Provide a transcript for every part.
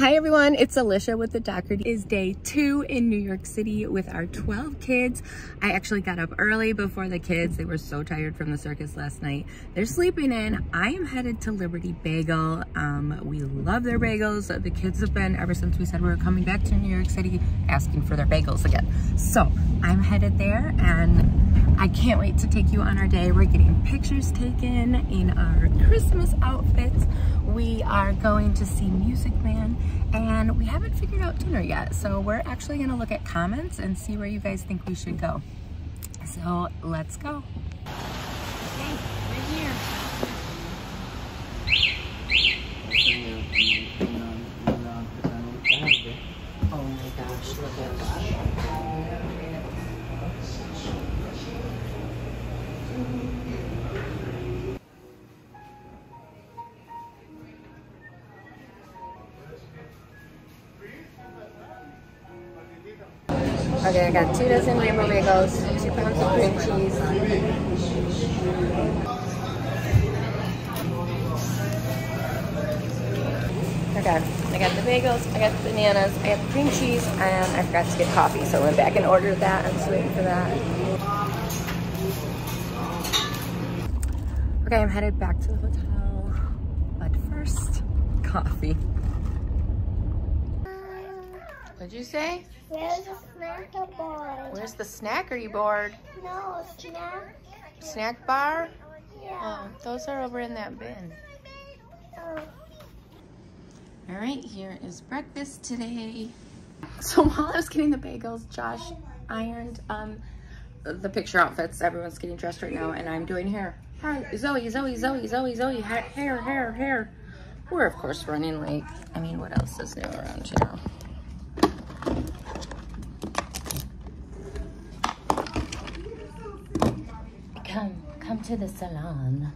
Hi everyone, it's Alicia with the. It is day two in New York City with our 12 kids. I actually got up early before the kids. They were so tired from the circus last night. They're sleeping in. I am headed to Liberty Bagel. Um, we love their bagels. The kids have been, ever since we said we were coming back to New York City, asking for their bagels again. So I'm headed there and I can't wait to take you on our day. We're getting pictures taken in our Christmas outfits. We are going to see Music Man and we haven't figured out dinner yet. So we're actually gonna look at comments and see where you guys think we should go. So let's go. Okay, we're here. Oh my gosh, look at that. Okay, I got two dozen rainbow bagels, two pounds of cream cheese. Okay, I got the bagels, I got the bananas, I got the cream cheese, and I forgot to get coffee, so I went back and ordered that. I'm just waiting for that. Okay, I'm headed back to the hotel, but first, coffee. What'd you say? Where's the snack? Are you bored? No, snack. Snack bar? Yeah. Oh, those are over in that bin. Oh. All right, here is breakfast today. So while I was getting the bagels, Josh ironed um, the picture outfits. Everyone's getting dressed right now, and I'm doing hair. Hi, Zoey, Zoey, Zoey, Zoey, Zoey, hair, hair, hair. We're of course running late. I mean, what else is new around here? To the salon.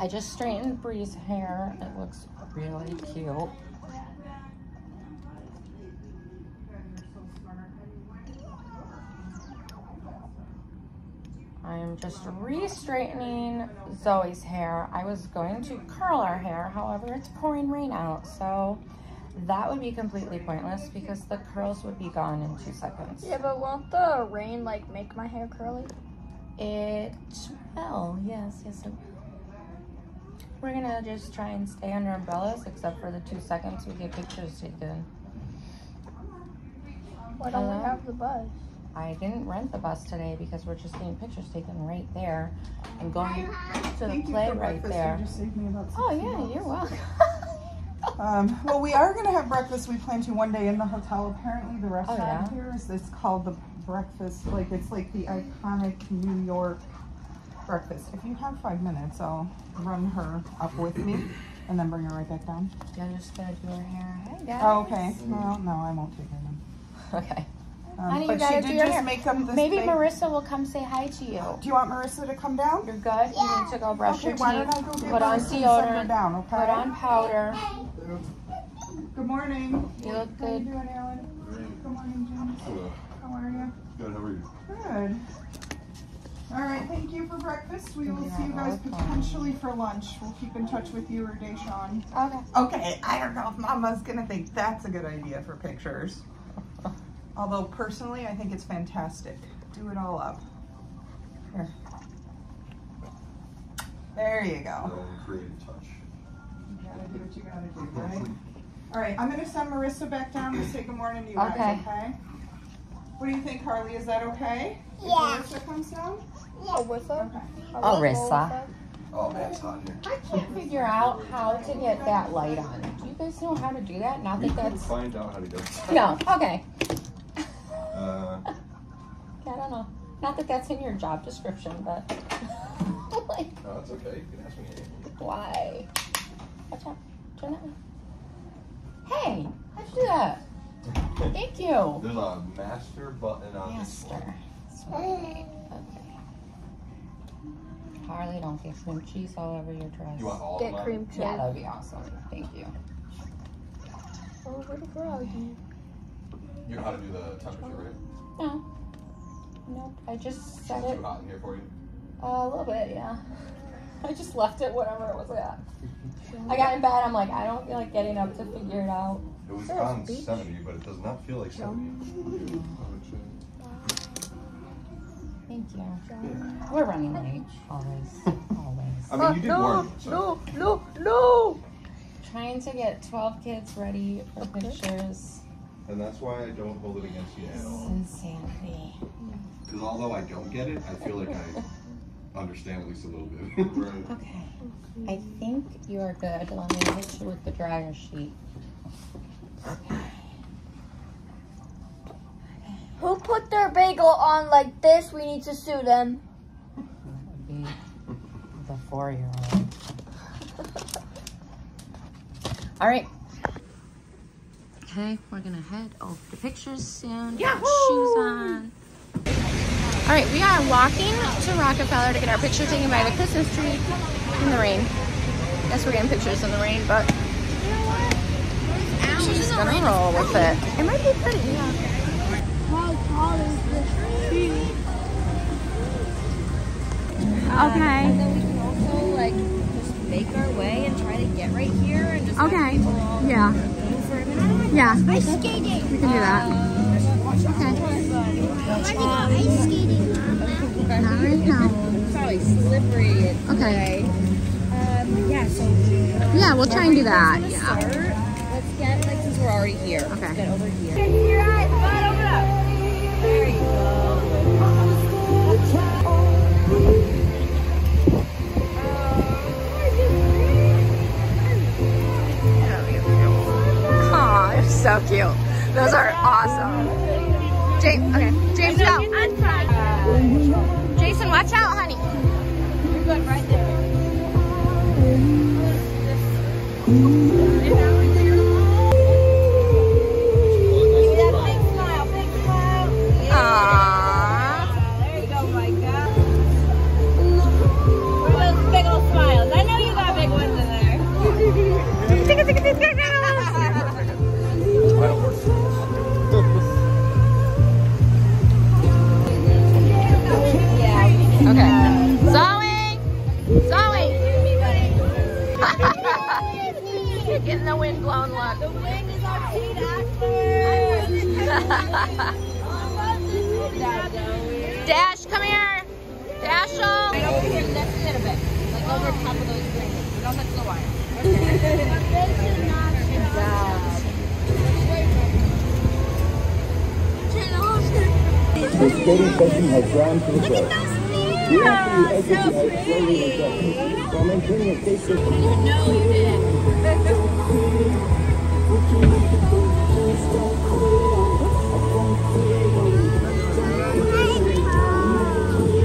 I just straightened Bree's hair. It looks really cute. I am just re-straightening Zoey's hair. I was going to curl our hair, however, it's pouring rain out, so that would be completely pointless because the curls would be gone in two seconds. Yeah, but won't the rain like make my hair curly? It will, yes, yes it will. We're gonna just try and stay under umbrellas except for the two seconds we get pictures taken. Why don't Hello? we have the bus? I didn't rent the bus today because we're just getting pictures taken right there and going to the play right there. You just saved me about Oh yeah, bucks. you're welcome. Um, well, we are going to have breakfast. We plan to one day in the hotel. Apparently, the restaurant Oh, yeah? here is it's called the breakfast. Like it's like the iconic New York breakfast. If you have five minutes, I'll run her up with me and then bring her right back down. You're just gonna do her hair. Hey guys. Oh, okay. Well, no, I won't take her then. Okay. Um, Honey, you but gotta she do did your just hair. make up this. Maybe big- Marissa will come say hi to you. Do you want Marissa to come down? You're good. You need to go brush Okay, your why don't I teeth. go get Put on Marissa and send her deodorant. down, okay? Put on powder. Good morning. You look How you good. doing, Alan? Good morning, James. Hello. How are you? Good, how are you? Good. All right, thank you for breakfast. We will see you guys potentially for lunch. We'll keep in touch with you or Deshawn. Okay. Okay, I don't know if Mama's gonna think that's a good idea for pictures. Although personally, I think it's fantastic. Do it all up. Here. There you go. Um, creative touch. You gotta do what you gotta do, right? All right, I'm gonna send Marissa back down to say good morning to you guys, Okay. okay? What do you think, Harlee? Is that okay? If Yeah. Marissa comes down? Alyssa? Okay. Arissa. Oh man, it's hot here. I can't figure out how to get that light on. Do you guys know how to do that? Not We that can that's. find out how to do it. No. Okay. Uh, I don't know. Not that that's in your job description, but like, no, it's okay. You can ask me anything. why? Watch out. Turn that way. Hey, how'd you do that? Thank you. There's a master button on this Master. one. Sweet. Okay. Harlee, don't get cream cheese all over your dress. You want all Get of cream cheese. Yeah, that would be awesome. Thank you. Over to Froggy. You know how to do the temperature, right? No. Nope. I just set Is it it too hot in here for you? uh, a little bit, yeah. I just left it whatever it was at. I got in bed. I'm like, I don't feel like getting up to figure it out. It was Sure, on it's beach. 70, but it does not feel like 70. Thank you. We're running late. Always. Always. I mean, you did no, warn me, so. no, no, no. Trying to get 12 kids ready for pictures. And that's why I don't hold it against you at all. Insanity. Because although I don't get it, I feel like I understand at least a little bit. right. Okay. I think you are good. Let me hit you with the dryer sheet. Who put their bagel on like this? We need to sue them. That would be the four-year-old. All right. Okay, we're gonna head over to pictures soon. Yeah. shoes on. All right, we are walking to Rockefeller to get our picture taken by the Christmas tree in the rain. Guess we're getting pictures in the rain, but she's just gonna roll with it. It might be pretty, yeah. Um, okay. And then we can also like just make our way and try to get right here and just have Okay. people Yeah. move for a minute. Yeah. Ice skating. We can do that. Um, okay. Why do you go um, ice skating, Not right now. Probably slippery Okay. um yeah, so Yeah, we'll try and do that. Yeah. start. Let's get like since we're already here. Okay. Let's get over here. Your eyes wide open up. There you go. So cute. Those are awesome. James, okay. James, go. Jason, watch out, honey. You're good right there. Mm. The skating session has drawn to a close. We ask that you exit the ice slowly and gently while maintaining a safe distance.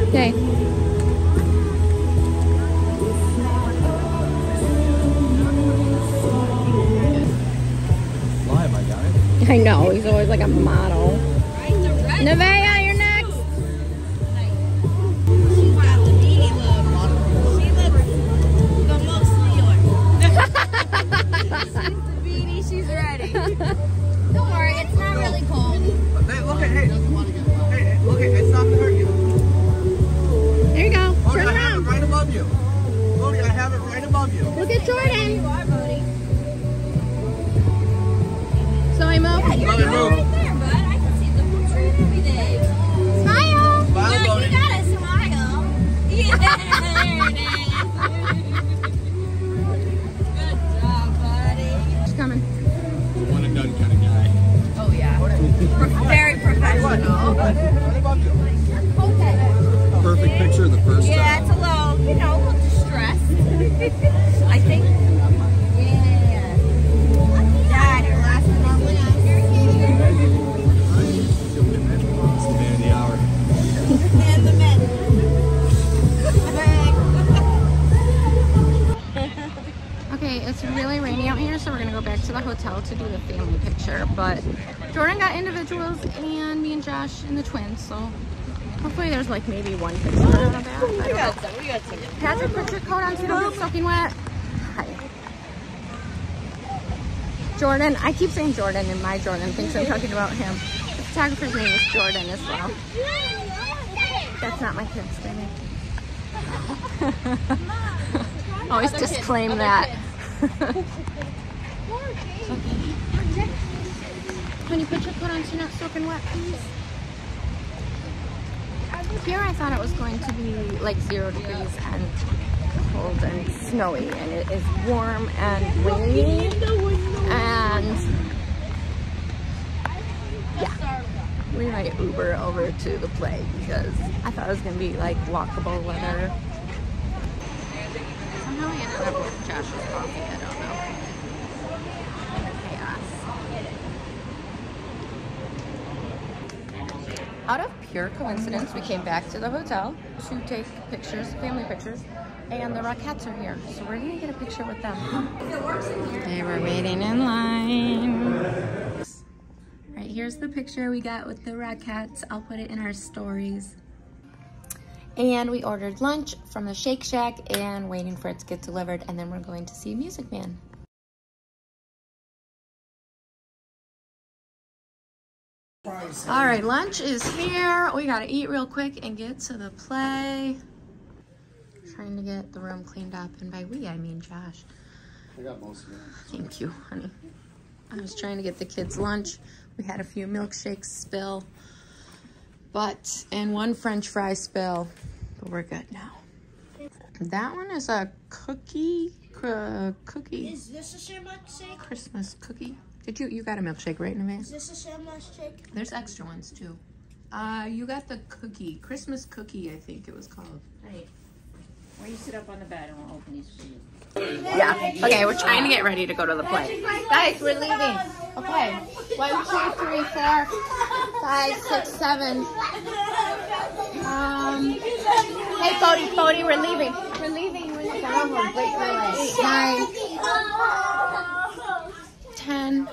Okay. Live, I got it. I know, he's always like a model. Nevaeh, She's the beanie, she's ready. Don't worry, it's not really cold. Hey, look at, hey, hey, look at, it's not gonna hurt you. There you go. Look, Turn I have it right above you. I have it right above you. Look at Jordan. Perfect picture of the first Yeah, it's a little, you know, a little distressed. I think. It's really rainy out here, so we're gonna go back to the hotel to do the family picture. But Jordan got individuals and me and Josh and the twins, so Hopefully there's like maybe one picture out of that. We got some. We got some. Patrick, put your coat on so you don't get soaking wet. Hi. Jordan, I keep saying Jordan and my Jordan thinks I'm talking about him. The photographer's name is Jordan as well. That's not my kid's name. Always disclaim that. Can you put your coat on so you're not soaking wet, please? Here I thought it was going to be like zero degrees and cold and snowy and it is warm and windy. And yeah. We might uber over to the play because I thought it was gonna be like walkable weather Josh's coffee I don't know chaos out of pure coincidence, we came back to the hotel to take pictures, family pictures, and the Rockettes are here. So we're gonna get a picture with them. Okay, we're waiting in line. Right, here's the picture we got with the Rockettes. I'll put it in our stories. And we ordered lunch from the Shake Shack and waiting for it to get delivered. And then we're going to see Music Man. All right, lunch is here. We gotta eat real quick and get to the play. Trying to get the room cleaned up, and by we, I mean Josh. I got most of it. Thank you, honey. I was trying to get the kids lunch. We had a few milkshakes spill, but, and one french fry spill, but we're good now. That one is a cookie, cr- cookie, Is this a sandwich shake? Christmas cookie. Did you, you got a milkshake, right, Neve? Is this a sandwich shake? There's extra ones too. Uh, you got the cookie, Christmas cookie, I think it was called. Or you sit up on the bed and we'll open these for you. Yeah. Okay, we're trying to get ready to go to the play. Guys, we're leaving. Okay. One, two, three, four, five, six, seven. Um. Hey, Bodhi, Bodhi, we're leaving. We're leaving. We're leaving. Eight, nine, ten.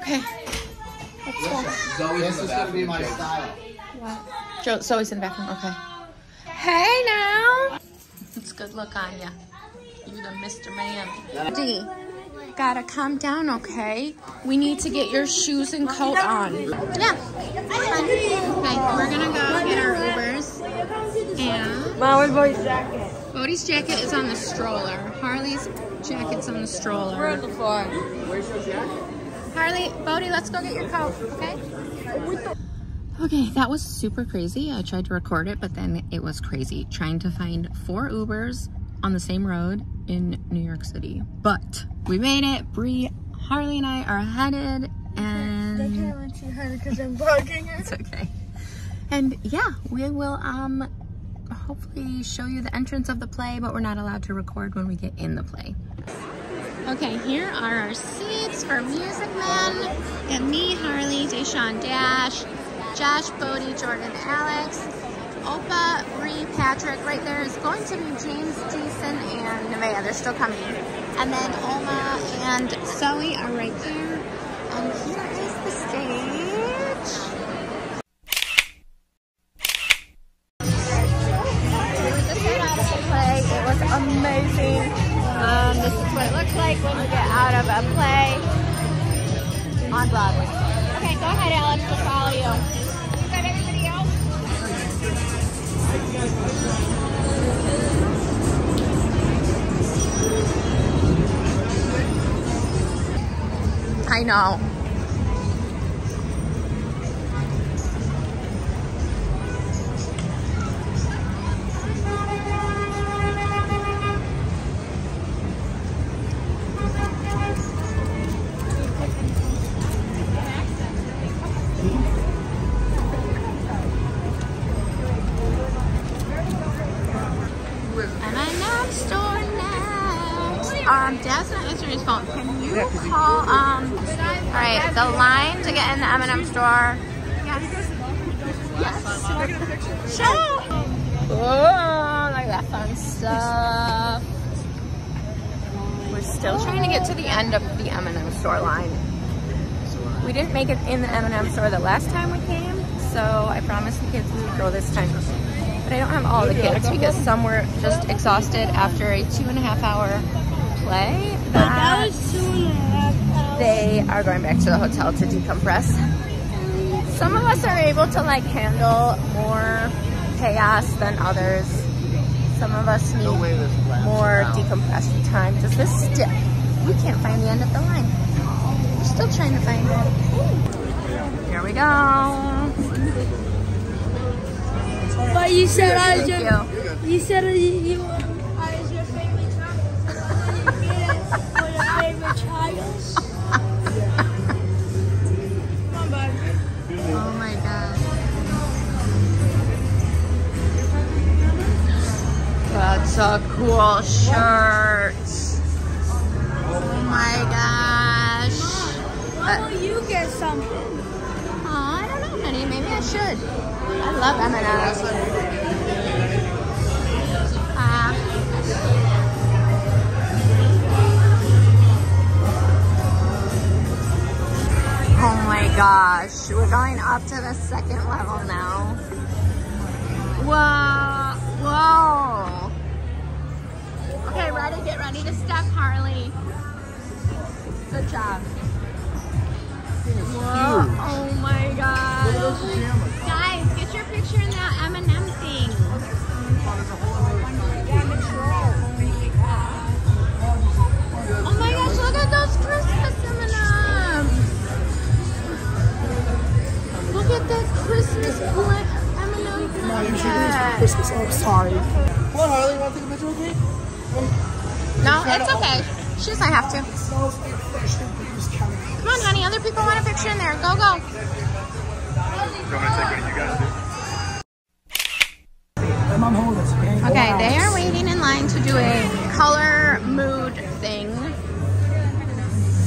Okay. Let's go. This is gonna be my style. What? Joe, Zoey's in the bathroom. Okay. Hey now. It's good look on ya. You're Mr. Man. D, gotta calm down, okay? We need to get your shoes and coat on. Yeah. Okay, we're gonna go get our Ubers. And Mom and boy's jacket. Bodhi's jacket is on the stroller. Harlee's jacket's on the stroller. We're on the floor. Harlee, Bodhi, let's go get your coat, okay? Okay, that was super crazy. I tried to record it, but then it was crazy trying to find four Ubers on the same road in New York City. But we made it. Bree, Harlee, and I are headed, and let you hide because I'm vlogging it. it's okay. And yeah, we will um hopefully show you the entrance of the play, but we're not allowed to record when we get in the play. Okay, here are our seats for Music Man. And me, Harlee, Dayshawn Dash, Josh, Bodhi, Jordan, Alex, Opa, Bree, Patrick. Right there is going to be James, And Nevaeh. They're still coming. And then Oma and Zoey are right there. And here is the stage. I We're still trying to get to the end of the M&M store line. We didn't make it in the M&M store the last time we came, so I promised the kids we would go this time. But I don't have all the kids because some were just exhausted after a two and a half hour play. That. They are going back to the hotel to decompress. Some of us are able to like handle more chaos than others. Some of us need more decompression time. Does this still? We can't find the end of the line. We're still trying to find it. Here we go. But you said I was your, you. you said you, you I was your favorite child. So you get it for your favorite child. A cool shirt. Oh my gosh. Why don't you get something? Oh, I don't know, honey. Maybe I should. I love M&M's. Ah. Oh my gosh. We're going up to the second level now. Whoa. Whoa. Okay. Get ready to step, Harlee. Good job. Whoa. Oh my god. Guys, get your picture in that M&M thing. Oh my gosh, look at those Christmas M&Ms. Look at that Christmas blanket M&M blanket. Christmas. Oh, sorry. Come on, Harlee. You want to take a picture with me? No, it's okay. She doesn't have to. Smells like fresh and just kind of. Come on, honey. Other people want a picture in there. Go, go. My mom hold us, okay? Okay, they are waiting in line to do a color mood thing.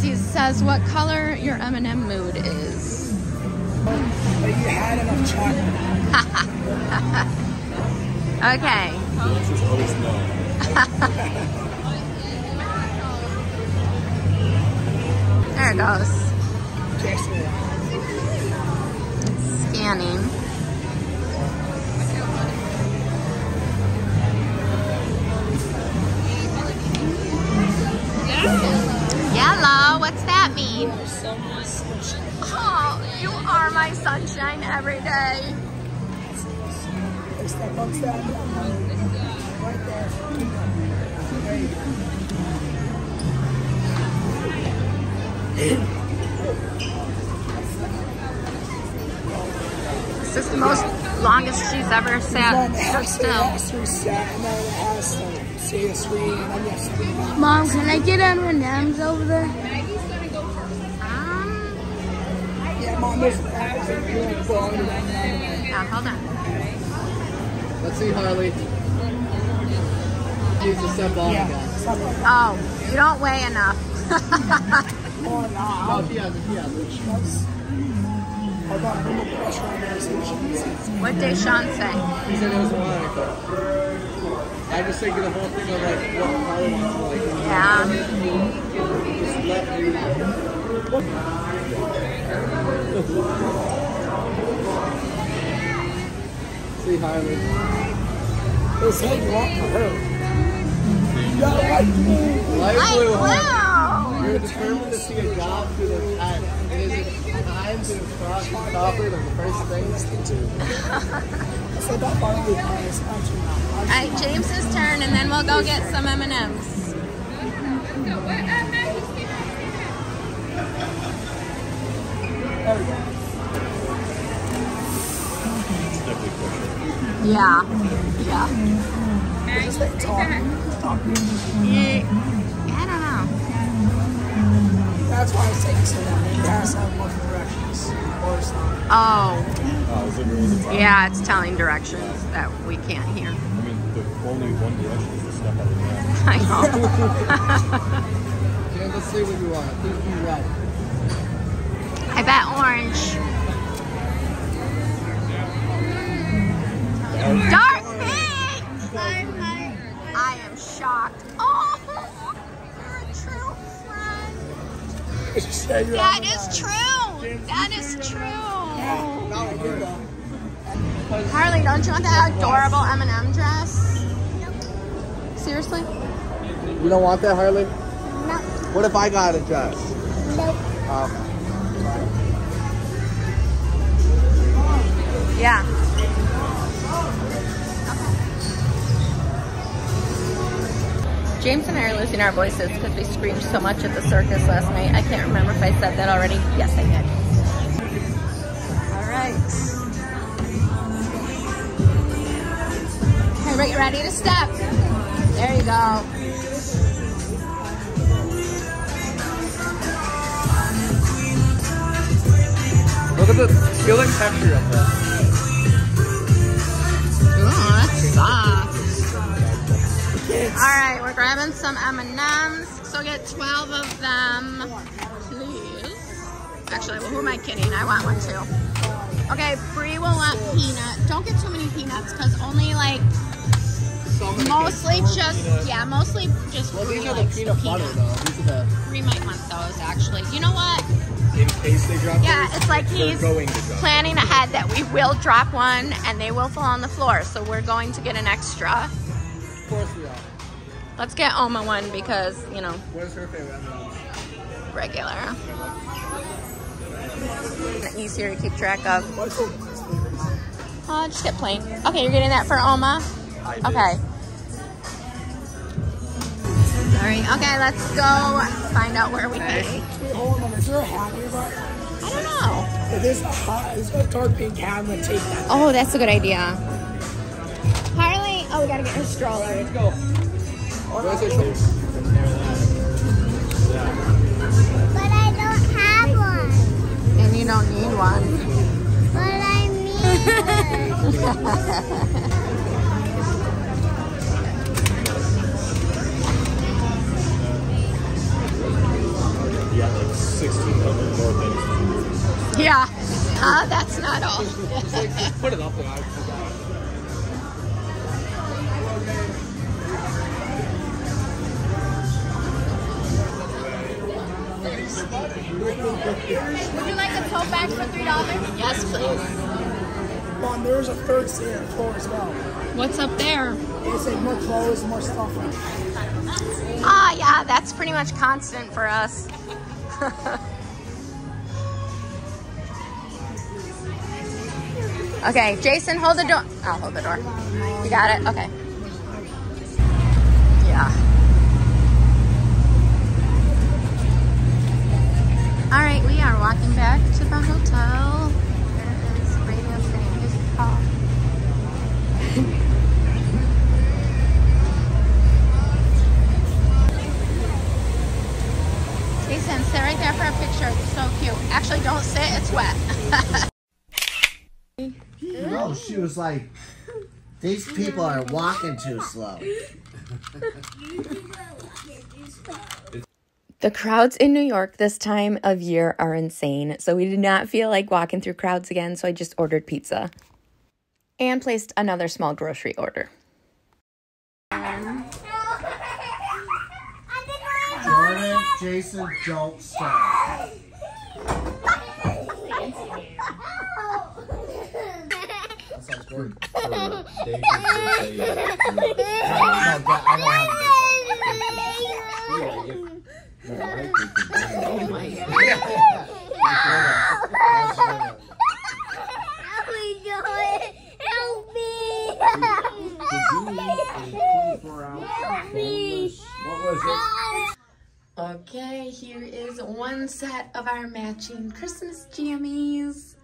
She says what color your M&M mood is. But you had enough chocolate. Okay. There it goes. What? Scanning. Yellow, what's that mean? Oh, you are my sunshine every day. Right there. There you go. This is the most longest she's ever sat stood still. Yes, sat, and then it has see a screen, and then yes, Mom, can I get M&M's over there? Um, yeah, mom, there's apples in here, like, blowing around and around. yeah, hold on. Let's see Harlee. Use the step on Yeah. Oh, you don't weigh enough. Or not. Oh, she has it, she has it. That's- Hold on, I'm gonna pressure on there so she can see. what did Sean say? He said it was. I just think of the whole thing of like what wants to like. Yeah. Just let you. See Harlee. It's like walk for her. You gotta like me. Light Light blue. blue. You're determined to see a job through the time. And is it time to cross the copper the first thing? It's like that Barbie car is actually not. All right, James's turn, and then we'll go get some M&Ms. There we go. Yeah. Yeah. Just like talk. Talk. Yeah. I don't know. That's why I was saying so that it has to have multiple directions. Or something. Oh, Uh, it really yeah, it's telling directions that we can't hear. I mean, the only one direction is to step on the ground. I know. Okay, let's see what you want. Please be red. I bet orange. That is true. That is true. Now do though. Harlee, don't you want that adorable M&M dress? Seriously? You don't want that, Harlee? No. What if I got a dress? Nope. Um, Yeah. James and I are losing our voices because we screamed so much at the circus last night. I can't remember if I said that already. Yes, I did. All right. Okay, right, ready to step. There you go. look at the feel the texture of that. Ooh, that's soft. All right, we're grabbing some M&Ms. So get 12 of them, please. Actually, well, who am I kidding? I want one too. Okay, Bree will want peanut. Don't get too many peanuts because only like, mostly just, yeah, mostly just Well, these are the likes peanut butter though. These are the Bree might want those actually. You know what? in case they drop. Yeah, those, it's like he's going to drop. planning ahead that we will drop one and they will fall on the floor. So we're going to get an extra. Let's get Oma one because, you know, What is her favorite? Regular. Easier to keep track of. What's your least favorite? Oh, uh, just get plain. Okay, you're getting that for Oma? Okay. Sorry. Okay, let's go find out where we can. Wait, hold on. Is there a hat here? I don't know. a hot, a dark pink hat, I'm gonna take that. Oh, that's a good idea. Harlee, oh, we gotta get her stroller. Let's go. What is it? But I don't have one. And you don't need one. But I need one. Yeah, like 1,600 more things. Yeah. Uh, that's not all. Put it up there. Would you like a tote bag for $3? Yes, please. Mom, there's a third tier floor as well. What's up there? It's like more clothes, more stuff. Ah, yeah, that's pretty much constant for us. okay, Jason, hold the door. I'll hold the door. You got it? Okay. Back to the hotel. There is Radio City Music Hall. Jason, sit right there for a picture. It's so cute. Actually, don't sit. It's wet. No, oh, she was like, these people are walking too slow. The crowds in New York this time of year are insane, so we did not feel like walking through crowds again, so I just ordered pizza and placed another small grocery order. Jordan, Jason, don't stop. Okay, here is one set of our matching Christmas jammies.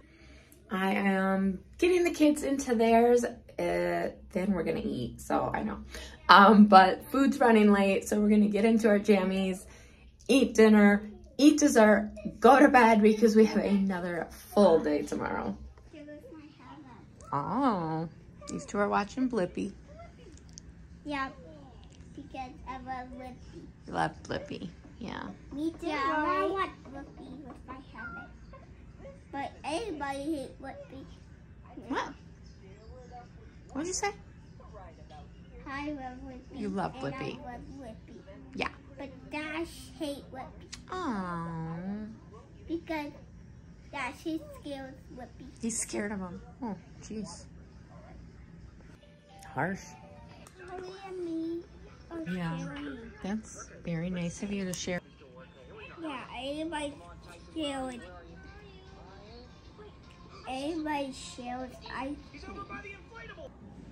I am getting the kids into theirs. Uh, then we're gonna eat, so I know. Um, but food's running late, so we're gonna get into our jammies, eat dinner, eat dessert, go to bed because we have another full day tomorrow. Oh, these two are watching Blippi. Yep, because I love Whippy. You love Blippi, yeah. Me too. Yeah, I want Whippy with my habit. But everybody hates Whippy. What? What'd you say? I love Whippy. You love and I love Whippy. Yeah. But Dash hate Whippy Oh, because Dash is scared of Whippy. he's scared of him. Oh, jeez. harsh. Charlie and me are Yeah. sharing. That's very nice of you to share. Yeah, everybody shares. Everybody shares ice cream.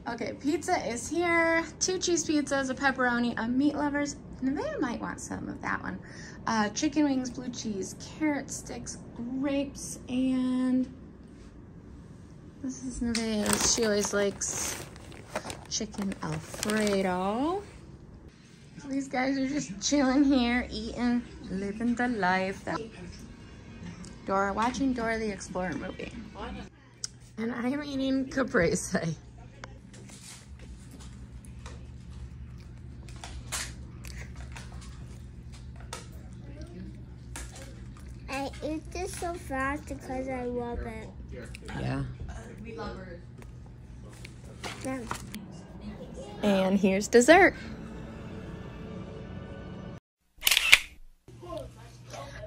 Okay, pizza is here. Two cheese pizzas, a pepperoni, a meat lovers. Nevaeh might want some of that one. Uh, chicken wings, blue cheese, carrot sticks, grapes, and this is Nevaeh's. She always likes chicken alfredo. These guys are just chilling here, eating, living the life. That Dora, watching Dora the Explorer movie. And I'm eating caprese. I eat this so fast because I love it. Yeah. We love her. And here's dessert.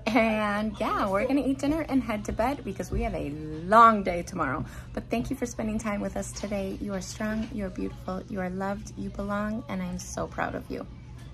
And yeah, we're gonna eat dinner and head to bed because we have a long day tomorrow. But thank you for spending time with us today. You are strong, you are beautiful, you are loved, you belong, and I'm so proud of you.